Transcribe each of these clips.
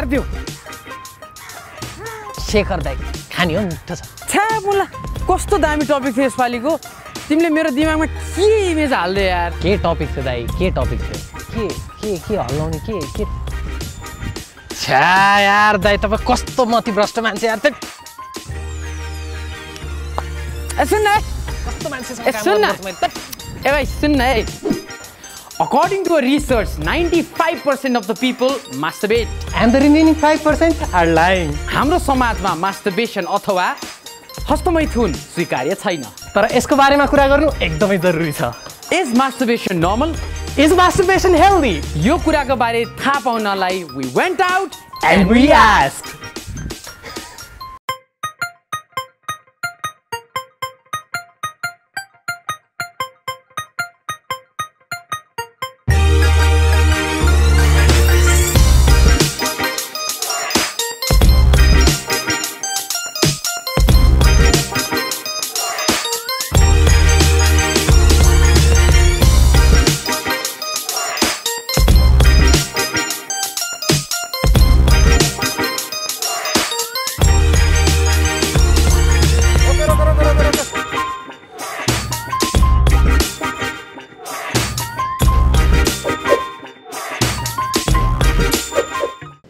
आएर त्यो शेखर दाई खाने हो मिठो छ। छ्या मुला कस्तो दामी टपिक थियो यसपालिको। तिमीले मेरो दिमागमा के इमेज हाल्दै यार? के टपिक थियो दाई? के टपिक थियो? के के के हल्लाउने के के? छ्या यार दाई तपाईँ कस्तो मतिभ्रष्ट मान्छे यार त्यही ए सुन न। है कस्तो मान्छेसँग ए, भाइ सुन न है According to a research, 95% of the people masturbate. And the remaining 5% are lying. हाम्रो समाजमा मास्टरबेसन अथवा हस्तमैथुन स्वीकार्य छैन। तर यसको बारेमा कुरा गर्नु एकदमै जरुरी छ। Is masturbation normal is masturbation healthy यो कुराको बारे थाहा पाउनलाई we went out and we ask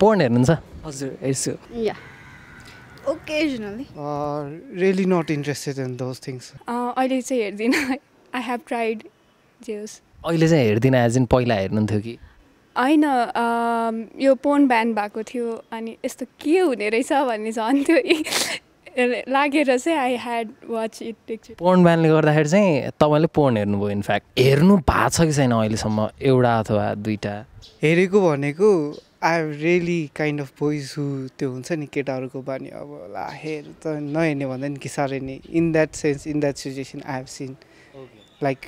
porn हेर्नुहुन्छ हजुर हेर्छु. Occasionally. Uh, really not interested in those things. अहिले चाहिँ हेर्दिनँ। आई हेभ ट्राइड जेस अहिले चाहिँ हेर्दिनँ एज इन पहिला हेर्नुहुन्थ्यो कि? होइन अम, यो पोन ब्यान भएको थियो अनि यस्तो के हुने रहेछ भन्ने झन् थियो लागेर चाहिँ I had watch it porn ब्यानले गर्दाखेरि चाहिँ तपाईँले पोर्न हेर्नुभयो इनफ्याक्ट हेर्नु भएको छ कि छैन अहिलेसम्म? एउटा अथवा दुईवटा? हेरेको भनेको I really kind of boys who त्यो हुन्छ नि केटाहरूको बानी अब ला हेर त नहेर्ने भन्दा नि कि साह्रै नै in that sense in that situation I have seen like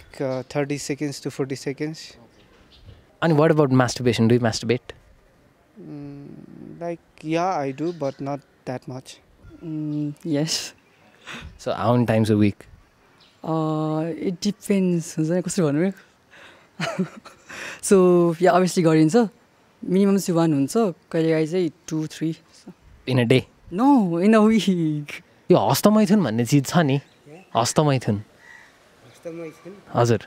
thirty seconds to forty seconds अनि what about masturbation do masturbate like yeah I do but not that much yes so how many times a week it depends हुन्छ नि कसरी भन्नु so yeah obviously गरिन्छ। Minimum चाहिँ one हुन्छ कहिलेकाहीँ चाहिँ two three in a day no in a week यो हस्तमैथुन भन्ने चिज छ नि। हस्तमैथुन हजुर।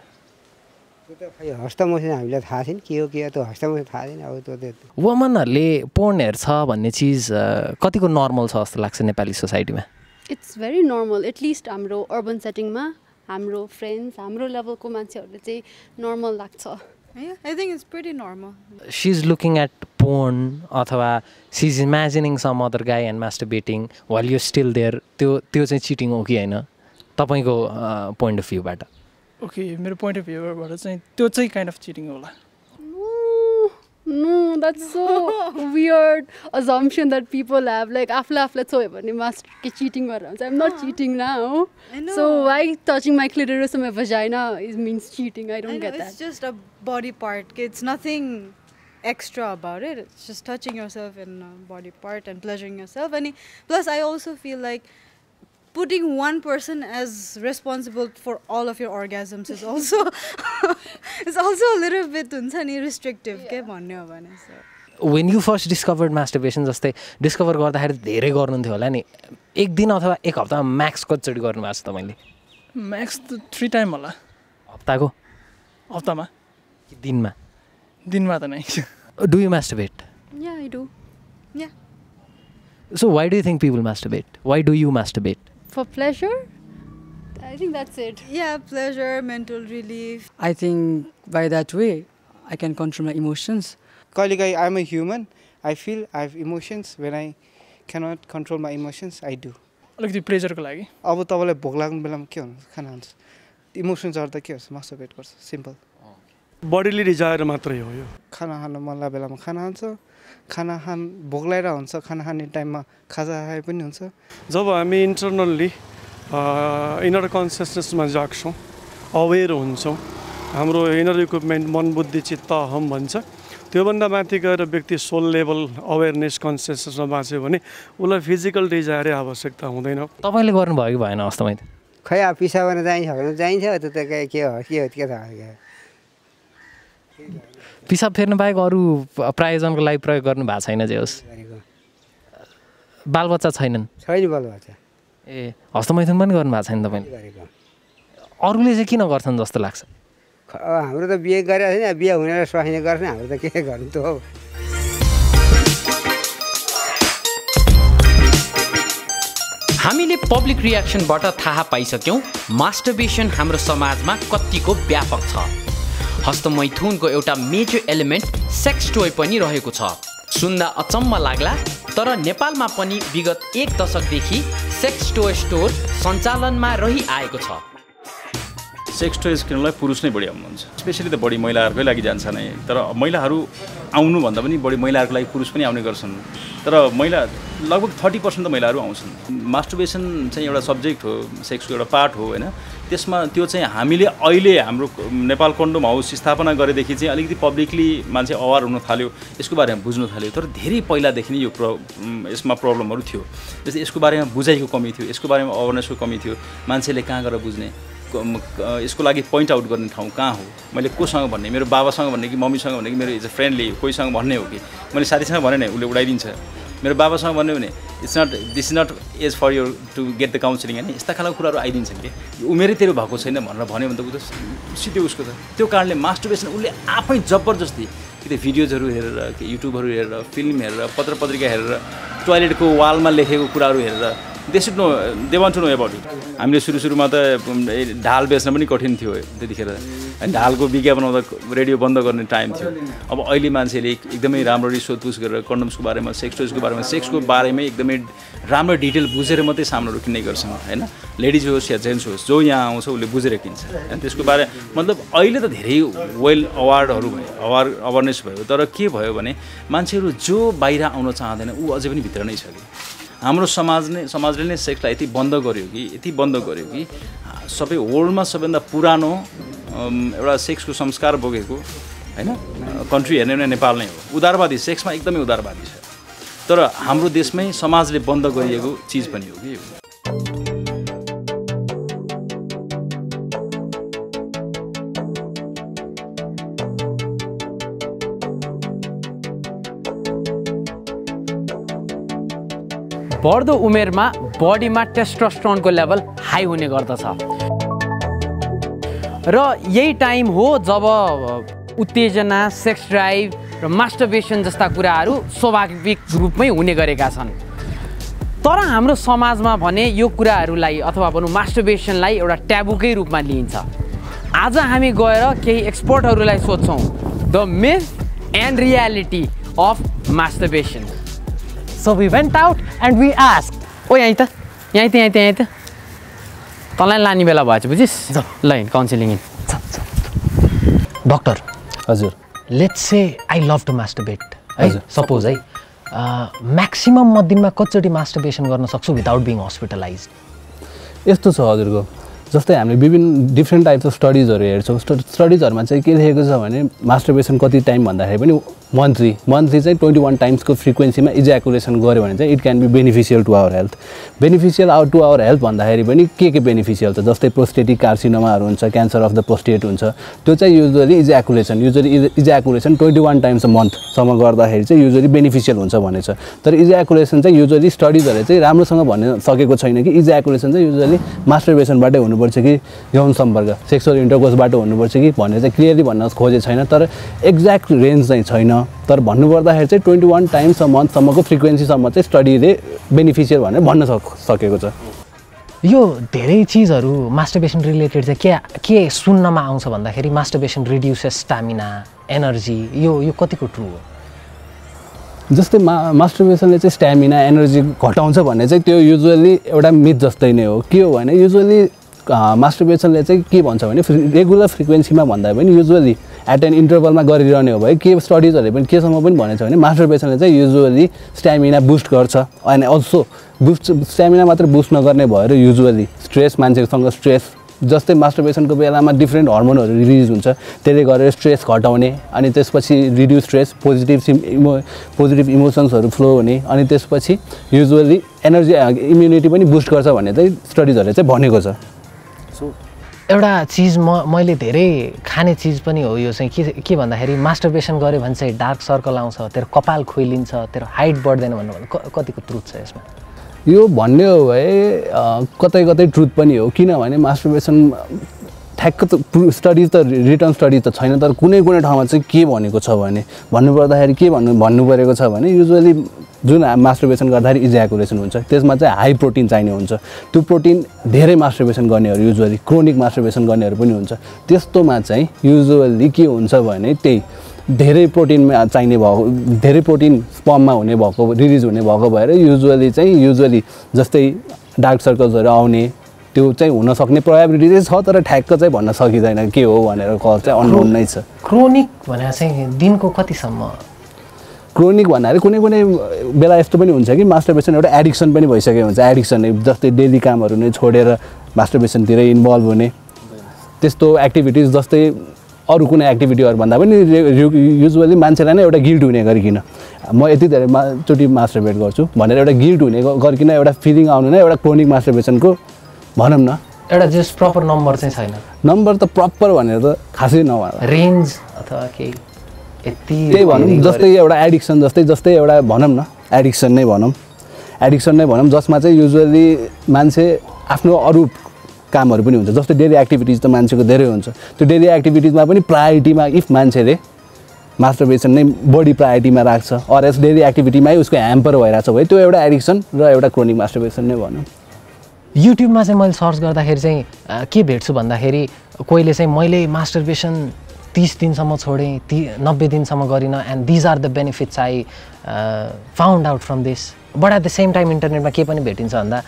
हस्तमोसन हामीलाई थाहा छैन के हो के हो त्यो हस्तमोसन थाहा छैन अब त्यो त्यो वुमनहरूले पोर्न हेर्छ भन्ने चिज कतिको नर्मल छ जस्तो लाग्छ नेपाली सोसाइटीमा it's very normal at least हाम्रो अर्बन सेटिङमा हाम्रो फ्रेन्ड्स हाम्रो लेभलको मान्छेहरूले चाहिँ नर्मल लाग्छ। Yeah, I think it's pretty normal. She is looking at porn अथवा she is imagining some other guy and masturbating while you still there त्यो त्यो चाहिँ चिटिङ हो कि होइन? तपाईँको पोइन्ट अफ भ्यूबाट ओके मेरो पोइन्ट अफ भ्यूबाट चाहिँ त्यो चाहिँ काइन्ड अफ चिटिङ होला। No, that's so weird assumption that people have. Like, आफूलाई छोयो भने मास्टर के चिटिङ गरेर हुन्छ I'm not cheating now. So why touching my clitoris or my vagina is means cheating? I I don't know, get it's that. just a body part. It's nothing extra about it. It's just touching yourself in a body part and pleasuring yourself. And plus, I also feel like putting one person as responsible for all of your orgasms is also is also a little bit हुन्छ नि restrictive के भन्ने हो भने when you first discovered masturbation जस्तै discover गर्दाखेरि धेरै गर्नुहुन्थ्यो होला नि। एक दिन अथवा एक हप्तामा म्याक्स कतिचोटि गर्नुभएको छ तपाईँले? म्याक्स त थ्री टाइम होला। हप्ताको? हप्तामा। दिनमा? दिनमा त नै। Do you masturbate Yeah, I do. So why do you think people masturbate why do you masturbate For pleasure? I think that's it. yeah pleasure mental relief. I think by that way I can control my emotions कहिलेकाहीँ I am a human I feel I have emotions when I cannot control my emotions I do अलिकति प्लेजरको लागि? अब तपाईँलाई भोक लाग्ने बेलामा के हुन्छ? खाना हुन्छ? इमोसन्सहरू त के हुन्छ? मास्टरबेट गर्छ. सिम्पल बडीले डिजायर मात्रै हो यो। खाना खानु मन लाग्ने बेलामा खाना खान्छ। खाना खान लगाएर हुन्छ खाना खाने टाइममा खाजा खाए पनि हुन्छ। जब हामी इन्टरनल्ली इनर कन्सियसनेसमा जाग्छौँ अवेर हुन्छौँ हाम्रो इनर इक्विपमेन्ट मन बुद्धि चित्त अहम भन्छ। त्योभन्दा माथि गएर व्यक्ति सोल लेभल अवेरनेस कन्सियसनेसमा बाँच्यो भने उसलाई फिजिकल डिजायरै आवश्यकता हुँदैन। तपाईँले गर्नुभयो कि भएन हस्तमै खै अब पिसा गर्न चाहिन्छ भने चाहिन्छ त्यो त के हो के हो के थाहा पिसाब फेर्नु बाहेक अरू प्रायोजनको लागि प्रयोग गर्नु भएको छैन जे होस्। गरेको। बालबच्चा छैनन्। छैन बालबच्चा। ए हस्तमैथुन पनि गर्नु भएको छैन तपाईँले? गरेको? अरूले चाहिँ किन गर्छन् जस्तो लाग्छ? हाम्रो त बिहे गरेको छैन बिहे हुनेर स्वास्नी गर्छ हाम्रो त के गर्नु त हो? हामीले पब्लिक रियाक्सनबाट थाहा पाइसक्यौँ मास्टरबेसन हाम्रो समाजमा कतिको व्यापक छ। हस्तमैथुनको एउटा मेजर एलिमेन्ट सेक्स टोय पनि रहेको छ। सुन्दा अचम्म लाग्ला तर नेपालमा पनि विगत एक दशकदेखि सेक्स टोय स्टोर सञ्चालनमा रहिआएको छ। सेक्स टोयज किन्नलाई पुरुष नै बढी आउनुहुन्छ स्पेसली त बढी महिलाहरूकै लागि जान्छ नै। तर महिलाहरू आउनुभन्दा पनि बढी महिलाहरूको लागि पुरुष पनि आउने गर्छन्। तर महिला लगभग थर्टी पर्सेन्ट त महिलाहरू आउँछन्। मास्टरबेसन चाहिँ एउटा सब्जेक्ट हो सेक्सको एउटा पार्ट हो होइन? त्यसमा त्यो चाहिँ हामीले अहिले हाम्रो नेपाल कन्डोम हाउस स्थापना गरेदेखि चाहिँ अलिकति पब्लिकली मान्छे अवार हुन थाल्यो यसको बारेमा बुझ्नु थाल्यो। तर धेरै पहिलादेखि नै यो प्र यसमा प्रब्लमहरू थियो। जस्तै यसको बारेमा बुझाइको कमी थियो यसको बारेमा अवेरनेसको कमी थियो। मान्छेले कहाँ गएर बुझ्ने? यसको लागि पोइन्ट आउट गर्ने ठाउँ कहाँ हो? मैले कोसँग भन्ने मेरो बाबासँग भन्ने कि मम्मीसँग भन्ने कि मेरो इज अ फ्रेन्डली कोहीसँग भन्ने हो कि? मैले साथीसँग भने उसले उडाइदिन्छ। मेरो बाबासँग भन्यो भने it's not this not age for your to get the counselling होइन यस्ता खालको कुराहरू आइदिन्छन् कि? उमेरै तेरो भएको छैन भनेर भन्यो भने त ऊ सिधै उसको त। त्यो कारणले मास्टरबेसन उसले आफै जबरजस्ती कि त भिडियोजहरू हेरेर कि युट्युबहरू हेरेर फिल्म हेरेर पत्र पत्रिका हेरेर टोयलेटको वालमा लेखेको कुराहरू हेरेर they should know they want to know about it हामीले सुरु सुरुमा त ढाल बेच्न पनि कठिन थियो त्यतिखेर। ढालको विज्ञापन आउँदा रेडियो बन्द गर्ने टाइम थियो। अब अहिले मान्छेले एकदमै राम्ररी सोधपुछ गरेर कन्डम्सको बारेमा सेक्स टोइजको बारेमा सेक्सको बारेमै एकदमै राम्रो डिटेल बुझेर मात्रै सामानहरू किन्ने गर्छन् होइन? लेडिज होस् या जेन्ट्स होस् जो यहाँ आउँछ उसले बुझेर किन्छ। होइन त्यसको बारे मतलब अहिले त धेरै वेल अवार्डहरू भयो अवार अवेरनेस भयो। तर के भयो भने मान्छेहरू जो बाहिर आउन चाहँदैन ऊ अझै पनि भित्र नै छ कि? हाम्रो समाज नै समाजले नै सेक्सलाई यति बन्द गर्यो कि यति बन्द गर्यो कि सबै वर्ल्डमा सबैभन्दा पुरानो एउटा सेक्सको संस्कार बोकेको होइन? कन्ट्री हेर्ने भने नेपाल नै हो। उदारवादी सेक्समा एकदमै उदारवादी छ। तर हाम्रो देशमै समाजले बन्द गरिएको चिज पनि हो कि बढ्दो उमेरमा बडीमा टेस्टोस्टेरोनको लेभल हाई हुने गर्दछ। र यही टाइम हो जब उत्तेजना सेक्स ड्राइभ र मास्टरबेसन जस्ता कुराहरू स्वाभाविक रूपमै हुने गरेका छन्। तर हाम्रो समाजमा भने यो कुराहरूलाई अथवा भनौँ मास्टरबेसनलाई एउटा ट्याबुकै रूपमा लिइन्छ। आज हामी गएर केही एक्सपर्टहरूलाई सोध्छौँ the myth and reality of masturbation. So we went out and we asked. ओ यहीँ त यहीँ त यहीँ त यहीँ त तँलाई लाने बेला भएछ बुझिस्? ल हिँड काउन्सिलिङ हिँड डक्टर हजुर। Let's say I love to masturbate है? हजुर। सपोज है म्याक्सिमम् म दिनमा कतिचोटि मास्टरबेसन गर्न सक्छु विदाउट बिङ हस्पिटलाइज यस्तो छ हजुरको। जस्तै हामीले विभिन्न डिफ्रेन्ट टाइप्स अफ स्टडिजहरू हेर्छौँ। स्टडिजहरूमा चाहिँ के देखेको छ भने मास्टरबेसन कति टाइम भन्दाखेरि पनि मन्थली मन्थली चाहिँ ट्वेन्टी वान टाइम्सको फ्रिक्वेन्सीमा इज्याकुलेसन गऱ्यो भने चाहिँ it can be beneficial to our health beneficial our to our health भन्दाखेरि पनि के के बेनिफिसियल छ? जस्तै प्रोस्टेटिक कार्सिनोमाहरू हुन्छ क्यान्सर अफ द प्रोस्टेट हुन्छ। त्यो चाहिँ usually ejaculation usually ejaculation twenty one times a मन्थसम्म गर्दाखेरि चाहिँ युजली बेनिफिसियल हुन्छ भनेछ तर इज्याकुलेसन चाहिँ युजली स्टडिजहरूले चाहिँ राम्रोसँग भन्न सकेको छैन कि इज्याकुलेसन चाहिँ युजली मास्टरबेसनबाटै हुनुपर्छ कि यौन सम्पर्क सेक्सुअल इन्टरकोर्सबाट हुनुपर्छ कि भनेर चाहिँ क्लियरली भन्न खोजेको छैन। तर एक्ज्याक्ट रेन्ज चाहिँ छैन। तर भन्नुपर्दाखेरि चाहिँ ट्वेन्टी वान टाइम्स अ मन्थसम्मको फ्रिक्वेन्सीसम्म चाहिँ स्टडीले बेनिफिसियल भनेर भन्न सक सकेको छ। यो धेरै चिजहरू मास्टरबेसन रिलेटेड चाहिँ के के सुन्नमा आउँछ भन्दाखेरि मास्टरबेसन रिड्युसेस स्टामिना एनर्जी यो यो कतिको ट्रु हो? जस्तै मा मास्टरबेसनले चाहिँ स्ट्यामिना एनर्जी घटाउँछ भन्ने चाहिँ त्यो युजली एउटा मिथ जस्तै नै हो। के हो भने युजली मास्टरबेसनले चाहिँ के भन्छ भने रेगुलर फ्रिक्वेन्सीमा भन्दा पनि युजली एट एन इन्टरभलमा गरिरहने हो भने के स्टडिजहरूले पनि केसम्म पनि भनेको छ भने मास्टरबेसनले चाहिँ युजली स्ट्यामिना बुस्ट गर्छ। अनि अल्सो बुस्ट स्ट्यामिना मात्र बुस्ट नगर्ने भएर युजली स्ट्रेस मान्छेसँग स्ट्रेस जस्तै मास्टरबेसनको बेलामा डिफ्रेन्ट हर्मोनहरू रिलिज हुन्छ। त्यसले गरेर स्ट्रेस घटाउने अनि त्यसपछि रिड्युस स्ट्रेस पोजिटिभ सिम इमो पोजिटिभ इमोसन्सहरू फ्लो हुने अनि त्यसपछि युजली एनर्जी इम्युनिटी पनि बुस्ट गर्छ भन्ने चाहिँ स्टडिजहरूले चाहिँ भनेको छ। सो एउटा चिज म मैले धेरै खाने चिज पनि हो यो चाहिँ। के के भन्दाखेरि मास्टरबेसन गऱ्यो भने चाहिँ डार्क सर्कल आउँछ तेरो कपाल खोइलिन्छ तेरो हाइट बढ्दैन भन्नु कतिको ट्रुथ छ यसमा? यो भन्ने हो भए कतै कतै ट्रुथ पनि हो। किनभने मास्टरबेसन ठ्याक्क त स्टडिज त रिटर्न स्टडिज त छैन तर कुनै कुनै ठाउँमा चाहिँ के भनेको छ भने भन्नुपर्दाखेरि के भन्नु भन्नु परेको छ भने युजली जुन मास्टरबेसन गर्दाखेरि इज्याकुलेसन हुन्छ त्यसमा चाहिँ हाई प्रोटिन चाहिने हुन्छ। त्यो प्रोटिन धेरै मास्टरबेसन गर्नेहरू युजली क्रोनिक मास्टरबेसन गर्नेहरू पनि हुन्छ। त्यस्तोमा चाहिँ युजली के हुन्छ भने त्यही धेरै प्रोटिनमा चाहिने भएको धेरै प्रोटिन स्पममा हुने भएको रिलिज हुने भएको भएर युजली चाहिँ युजली जस्तै डार्क सर्कल्सहरू आउने त्यो चाहिँ हुनसक्ने प्रोभाबिलिटी चाहिँ छ तर ठ्याक्क चाहिँ भन्न सकिँदैन के हो भनेर कल चाहिँ अननोन नै छ। क्रोनिक भने चाहिँ दिनको कतिसम्म? क्रोनिक भन्नाले कुनै कुनै बेला यस्तो पनि हुन्छ कि मास्टरबेसन एउटा एडिक्सन पनि भइसकेको हुन्छ। एडिक्सन जस्तै डेली कामहरू नै छोडेर मास्टरबेसनतिर इन्भल्भ हुने। त्यस्तो एक्टिभिटिज जस्तै अरू कुनै एक्टिभिटीहरू भन्दा पनि युजली मान्छेलाई नै एउटा गिल्ट हुने गरिकन। म यति धेरै मा चोटि मास्टरबेट गर्छु। भनेर एउटा गिल्ट हुने गरिकन एउटा फिलिङ आउनु नै एउटा क्रोनिक मास्टरबेसनको भनौँ न। एउटा जस प्रपर नम्बर चाहिँ छैन। नम्बर त प्रपर भनेर त खासै नभएर रेन्ज अथवा केही। यति त्यही भनौँ जस्तै एउटा एडिक्सन जस्तै जस्तै एउटा भनौँ न एडिक्सन नै भनौँ। एडिक्सन नै भनौँ जसमा चाहिँ युजली मान्छे आफ्नो अरू कामहरू पनि हुन्छ। जस्तै डेली एक्टिभिटिज त मान्छेको धेरै हुन्छ। त्यो डेली एक्टिभिटिजमा पनि प्रायोरिटीमा इफ मान्छेले मास्टरबेसन नै बढी प्रायोरिटीमा राख्छ। अर एस डेली एक्टिभिटीमै उसको ह्याम्पर भइरहेछ भने त्यो एउटा एडिक्सन र एउटा क्रोनिक मास्टरबेसन नै भनौँ। युट्युबमा चाहिँ मैले सर्च गर्दाखेरि चाहिँ के भेट्छु भन्दाखेरि कोहीले चाहिँ मैले मास्टरबेसन तिस दिनसम्म छोडेँ ती नब्बे दिनसम्म गरिनँ and these are the benefits I found out from this but at the same time इन्टरनेटमा के पनि भेटिन्छ भन्दा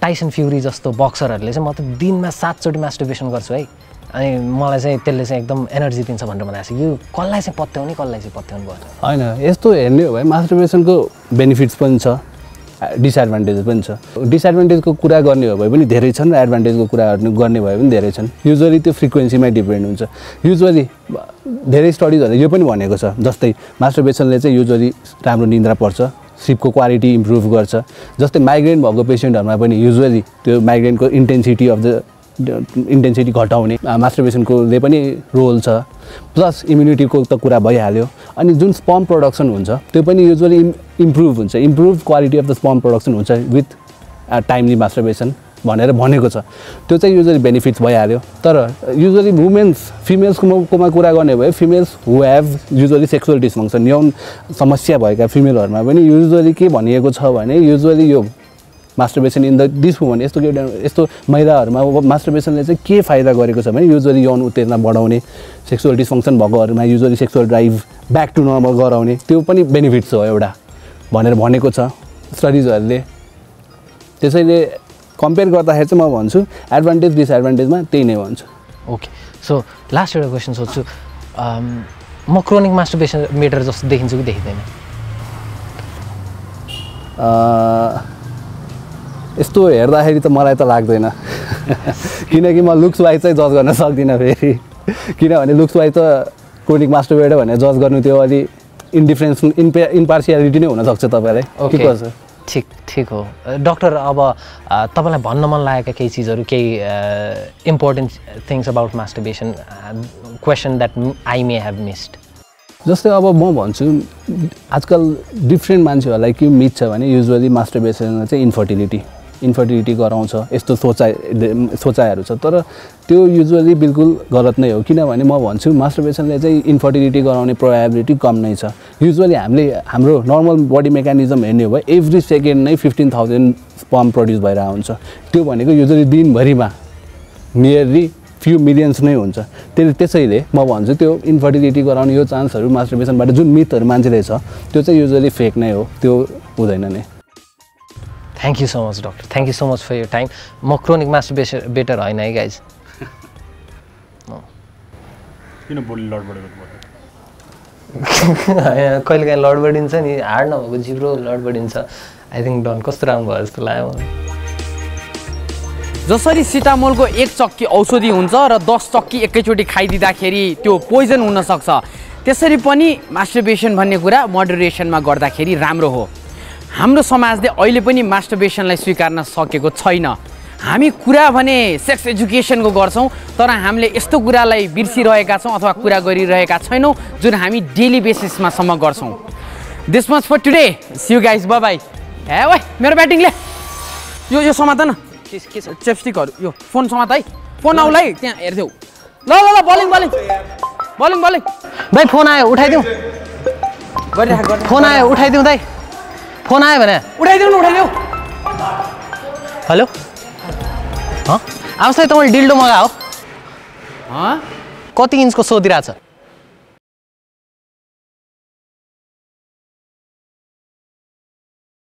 टाइसन फ्युरी जस्तो बक्सरहरूले चाहिँ म त दिनमा सातचोटि मास्टरबेसन गर्छु है। अनि मलाई चाहिँ त्यसले चाहिँ एकदम एनर्जी दिन्छ भनेर भनेको छ यो कसलाई चाहिँ पत्याउने कसलाई चाहिँ पत्याउनु भयो होइन यस्तो हेर्ने हो भने मास्टरबेसनको बेनिफिट्स पनि छ। डिसएडभान्टेज पनि छ। डिसएडभान्टेजको कुरा गर्ने हो भए पनि धेरै छन् र एडभान्टेजको कुराहरू गर्ने भए पनि धेरै छन्। युजली त्यो फ्रिक्वेन्सीमै डिपेन्ड हुन्छ। युजली धेरै स्टडिजहरूले यो पनि भनेको छ जस्तै मास्टरबेसनले चाहिँ युजली राम्रो निन्द्रा पर्छ स्लिपको क्वालिटी इम्प्रुभ गर्छ। जस्तै माइग्रेन भएको पेसेन्टहरूमा पनि युजली त्यो माइग्रेनको इन्टेन्सिटी अफ द इन्टेन्सिटी घटाउने मास्टरबेसनकोले पनि रोल छ। प्लस इम्युनिटीको त कुरा भइहाल्यो। अनि जुन स्पम प्रोडक्सन हुन्छ त्यो पनि युजली इम्प्रुभ हुन्छ. Improve quality of the sperm production हुन्छ विथ टाइमली मास्टरबेसन भनेर भनेको छ। त्यो चाहिँ युजली बेनिफिट्स भइहाल्यो। तर युजली वुमेन्स फिमेल्सको कोमा कुरा गर्ने भए females who have usually sexual dysfunction यौन समस्या भएका फिमेलहरूमा पनि युजली के भनिएको छ भने युजली यो masturbation in the this woman यस्तो केटा यस्तो महिलाहरूमा मास्टरबेसनले चाहिँ के फाइदा गरेको छ भने युजली यौन उत्तेजना बढाउने sexual dysfunction भएकोहरूमा usually sexual drive back to normal गराउने त्यो पनि बेनिफिट्स हो एउटा भनेर भनेको छ स्टडिजहरूले त्यसैले कम्पेयर गर्दाखेरि चाहिँ म भन्छु एडभान्टेज डिसएडभान्टेजमा त्यही नै भन्छु। ओके सो लास्ट एउटा क्वेसन सोध्छु। अम, म क्रोनिक मास्टरबेसन मेटर जस्तो देखिन्छु कि देखिँदैन? यस्तो हेर्दाखेरि त मलाई त लाग्दैन। किनकि म लुक्स वाइज चाहिँ जज गर्न सक्दिनँ फेरि। किनभने लुक्स वाइज त क्रोनिक मास्टरबेटर भनेर जज गर्नु त्यो अलि इन्डिफरेन्स इन्पे इम्पार्सियालिटी नै हुनसक्छ तपाईँलाई। के ओके पर्छ ठिक ठिक हो। डक्टर अब तपाईँलाई भन्न मन लागेका केही चिजहरू केही important things about masturbation question that I may have missed जस्तै अब म भन्छु आजकल डिफ्रेन्ट मान्छेहरूलाई के मिथ छ भने युजली मास्टरबेसनमा चाहिँ इन्फर्टिलिटी इन्फर्टिलिटी गराउँछ यस्तो सोचाइ सोचाइहरू छ। तर त्यो युजली बिल्कुल गलत नै हो। किनभने म भन्छु मास्टरबेसनले चाहिँ इन्फर्टिलिटी गराउने प्रोभाबिलिटी कम नै छ। युजली हामीले हाम्रो नर्मल बडी मेकानिजम हेर्ने हो भए एभ्री सेकेन्ड नै फिफ्टिन थाउजन्ड स्पम प्रड्युस भइरहेको हुन्छ त्यो भनेको युजली दिनभरिमा नियरली फ्यु मिलियन्स नै हुन्छ। त्यसले त्यसैले म भन्छु त्यो इन्फर्टिलिटी गराउने यो चान्सहरू मास्टरबेसनबाट जुन मिथहरू मान्छेले छ त्यो चाहिँ युजली फेक नै हो। त्यो हुँदैन नै। Thank you so much doctor thank you so much for your time म क्रोनिक मास्टरबेसन बेटर होइन है गाइज किन बोली लड बढेको कहिले काहीँ लड बढिन्छ नि हार्ड नभएको जिब्रो लड बढिन्छ आई थिङ्क डन कस्तो राम्रो भयो जस्तो लाग्यो मलाई जसरी सिटामोलको एक चक्की औषधि हुन्छ र दस चक्की एकैचोटि खाइदिँदाखेरि त्यो पोइजन हुनसक्छ त्यसरी पनि मास्टरबेसन भन्ने कुरा मोडरेसनमा गर्दाखेरि राम्रो हो। हाम्रो समाजले अहिले पनि मास्टरबेसनलाई स्वीकार्न सकेको छैन। हामी कुरा भने सेक्स एजुकेसनको गर्छौँ तर हामीले यस्तो कुरालाई बिर्सिरहेका छौँ अथवा कुरा गरिरहेका छैनौँ जुन हामी डेली बेसिसमा सम्म गर्छौँ। This much for today see you guys bye हे वाइ मेरो ब्याटिङले। यो यो समात न के छ? चेपस्टिकहरू यो फोन समात है। फोन आउला है त्यहाँ हेर्थ्यौ ल ल ल बलिङ बलिङ। Bowling bowling. भाइ फोन आयो उठाइदिउँ। फोन आयो उठाइदिउँ दाइ। फोन आयो भने। उठाइदेऊ न उठाइदेऊ हेलो? हँ? आउँछ है तपाईँले डिल्डो मगाओ। हँ? कति इन्चको सोधिरहेछ?